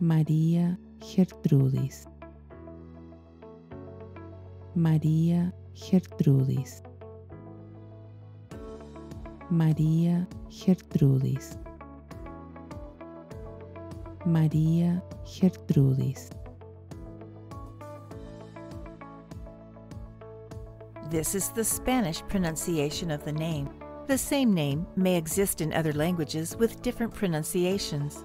María Gertrudis. María Gertrudis. María Gertrudis. María Gertrudis. This is the Spanish pronunciation of the name. The same name may exist in other languages with different pronunciations.